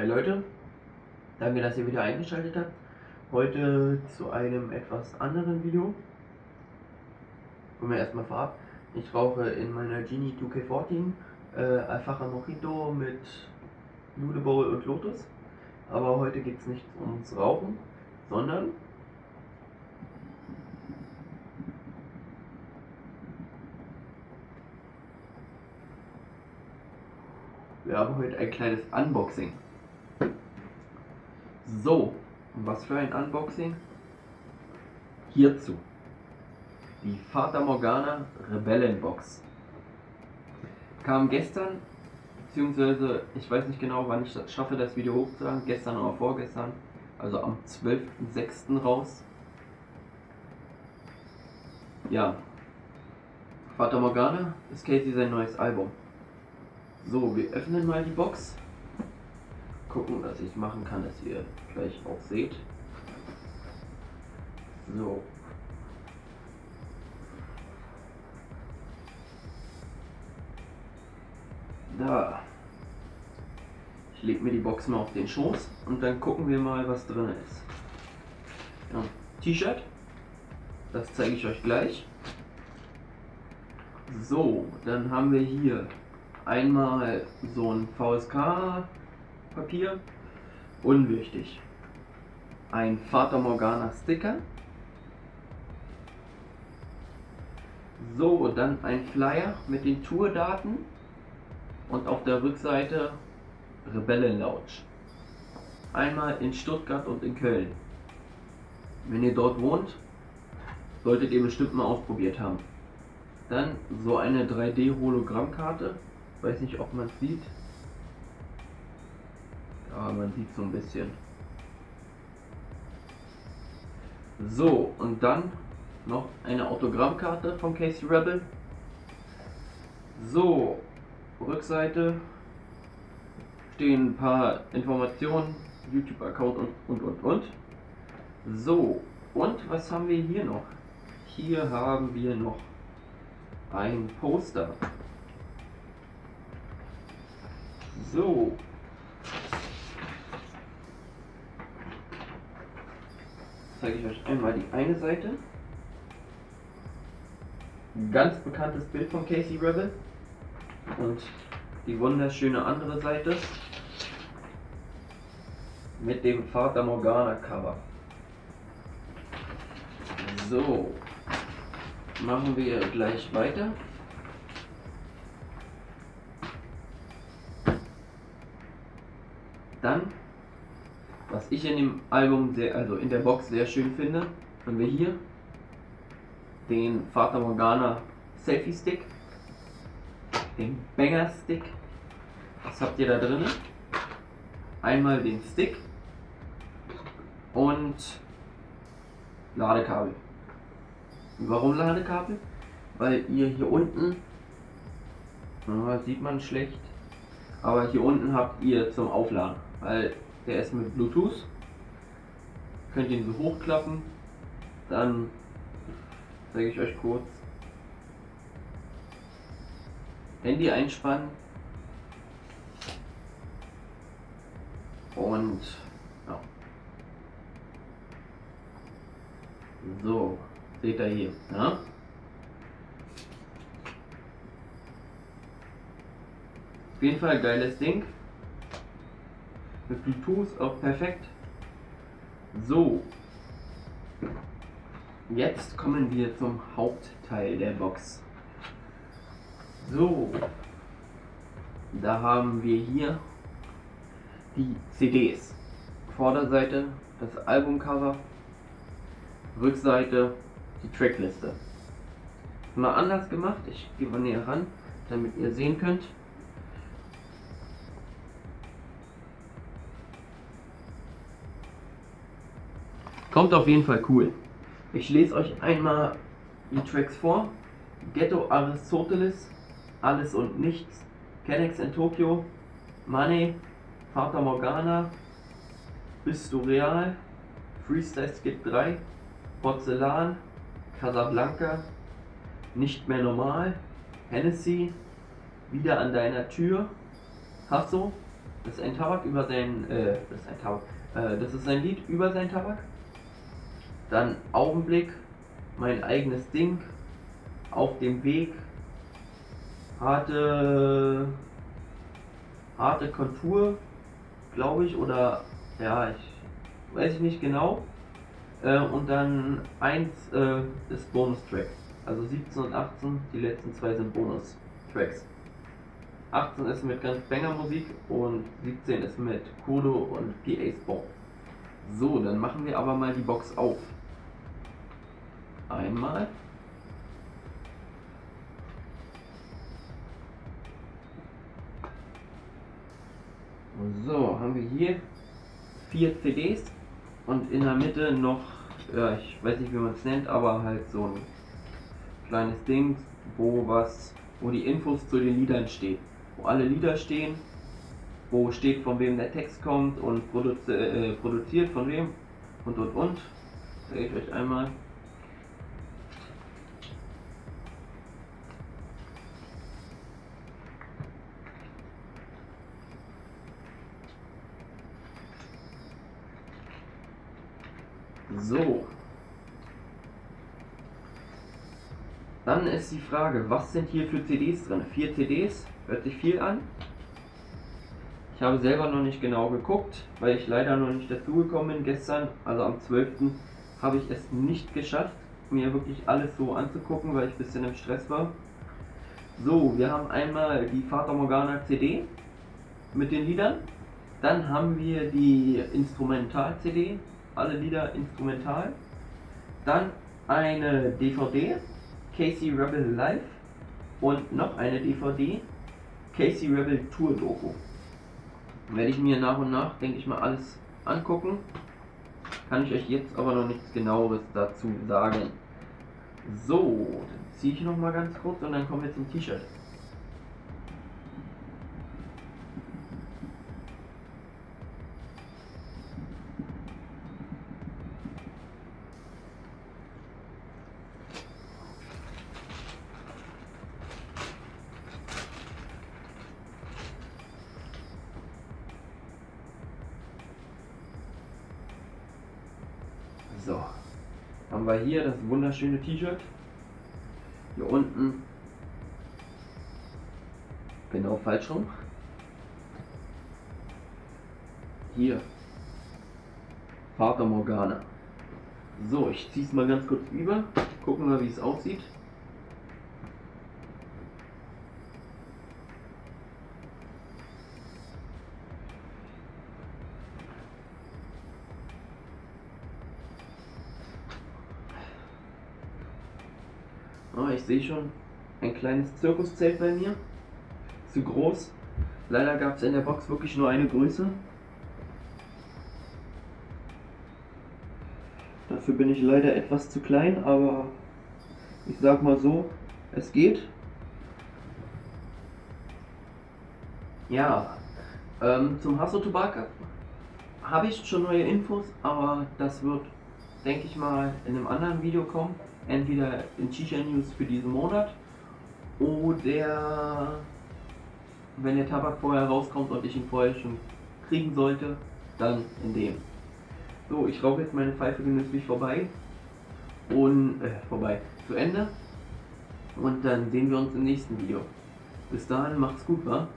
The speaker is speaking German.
Hi Leute, danke, dass ihr wieder eingeschaltet habt. Heute zu einem etwas anderen Video. Kommen wir erstmal vorab. Ich rauche in meiner Genie 2K14 äh, Alfacher Mojito mit Noodle Bowl und Lotus. Aber heute geht es nicht ums Rauchen, sondern Wir haben heute ein kleines Unboxing. So, was für ein Unboxing? Hierzu. Die Fata Morgana Rebellenbox. Kam gestern, beziehungsweise ich weiß nicht genau, wann ich das schaffe, das Video hochzuladen, gestern oder vorgestern, also am 12.06. raus. Ja, Fata Morgana ist Casey sein neues Album. So, wir öffnen mal die Box. Gucken, was ich machen kann, dass ihr gleich auch seht. So. Da. Ich lege mir die Box mal auf den Schoß und dann gucken wir mal, was drin ist. Ja, T-Shirt. Das zeige ich euch gleich. So, dann haben wir hier einmal so ein VSK-Papier, unwichtig. Ein Fata Morgana Sticker. So, dann ein Flyer mit den Tourdaten und auf der Rückseite Rebellen Lounge. Einmal in Stuttgart und in Köln. Wenn ihr dort wohnt, solltet ihr bestimmt mal ausprobiert haben. Dann so eine 3D-Hologrammkarte Weiß nicht, ob man es sieht. Ja, man sieht so ein bisschen. So, und dann noch eine Autogrammkarte von Casey Rebel. So, Rückseite stehen ein paar Informationen, YouTube-Account und, und, und, und. So, und was haben wir hier noch? Hier haben wir noch ein Poster. So. Zeige ich euch einmal die eine Seite. Ein ganz bekanntes Bild von Casey Rebel. Und die wunderschöne andere Seite mit dem Vater Morgana Cover. So, machen wir gleich weiter. Dann, was ich in dem Album, sehr, also in der Box sehr schön finde, haben wir hier den Fata Morgana Selfie Stick, den Banger Stick. Was habt ihr da drin? Einmal den Stick und Ladekabel. Warum Ladekabel? Weil ihr hier unten, na, sieht man schlecht, aber hier unten habt ihr zum Aufladen weil der ist mit Bluetooth. Könnt ihr ihn so hochklappen. Dann zeige ich euch kurz. Handy einspannen. Und ja. So, seht ihr hier. Ja? Auf jeden Fall geiles Ding. Mit Bluetooth auch perfekt. So. Jetzt kommen wir zum Hauptteil der Box. So. Da haben wir hier die CDs. Vorderseite das Albumcover, Rückseite die Trackliste. Mal anders gemacht, ich gehe mal näher ran, damit ihr sehen könnt. Kommt auf jeden Fall cool. Ich lese euch einmal die Tracks vor. Ghetto Aristoteles, Alles und Nichts, Kennex in Tokio, Money, Fata Morgana, Bist du real, Freestyle Skit 3, Porzellan, Casablanca, Nicht mehr normal, Hennessy, Wieder an deiner Tür, Hasso, Das ist ein Tabak über sein, äh, das ist ein Tabak, äh, das ist ein Lied über sein Tabak. Dann Augenblick, mein eigenes Ding, auf dem Weg, harte, harte Kontur, glaube ich, oder ja, ich weiß ich nicht genau. Äh, und dann eins äh, ist Bonus-Track. Also 17 und 18, die letzten zwei sind Bonus-Tracks. 18 ist mit ganz Banger Musik und 17 ist mit Kurdo und PA Spawn. So, dann machen wir aber mal die Box auf. Einmal. So, haben wir hier vier CDs und in der Mitte noch, ja, ich weiß nicht wie man es nennt, aber halt so ein kleines Ding, wo was, wo die Infos zu den Liedern stehen. Wo alle Lieder stehen, wo steht von wem der Text kommt und produzi äh, produziert von wem und und und. Zeige ich euch einmal. So. Dann ist die Frage, was sind hier für CDs drin? Vier CDs, hört sich viel an. Ich habe selber noch nicht genau geguckt, weil ich leider noch nicht dazu gekommen bin. Gestern, also am 12. habe ich es nicht geschafft, mir wirklich alles so anzugucken, weil ich ein bisschen im Stress war. So, wir haben einmal die Fata Morgana CD mit den Liedern. Dann haben wir die Instrumental-CD alle Lieder instrumental. Dann eine DVD, Casey Rebel Live und noch eine DVD, Casey Rebel Tour Doku. Werde ich mir nach und nach, denke ich mal, alles angucken. Kann ich euch jetzt aber noch nichts genaueres dazu sagen. So, dann ziehe ich noch mal ganz kurz und dann kommen wir zum T-Shirt. So, haben wir hier das wunderschöne T-Shirt. Hier unten genau falsch rum. Hier Vater Morgana. So, ich ziehe es mal ganz kurz über. Gucken wir, wie es aussieht. Oh, ich sehe schon ein kleines Zirkuszelt bei mir. Zu groß. Leider gab es in der Box wirklich nur eine Größe. Dafür bin ich leider etwas zu klein, aber ich sag mal so, es geht. Ja, ähm, zum Hasso-Tobak habe ich schon neue Infos, aber das wird, denke ich mal, in einem anderen Video kommen entweder in Shisha News für diesen Monat oder wenn der Tabak vorher rauskommt und ich ihn vorher schon kriegen sollte, dann in dem. So, ich rauche jetzt meine Pfeife genüsslich vorbei und äh, vorbei zu Ende und dann sehen wir uns im nächsten Video. Bis dahin macht's gut, wa?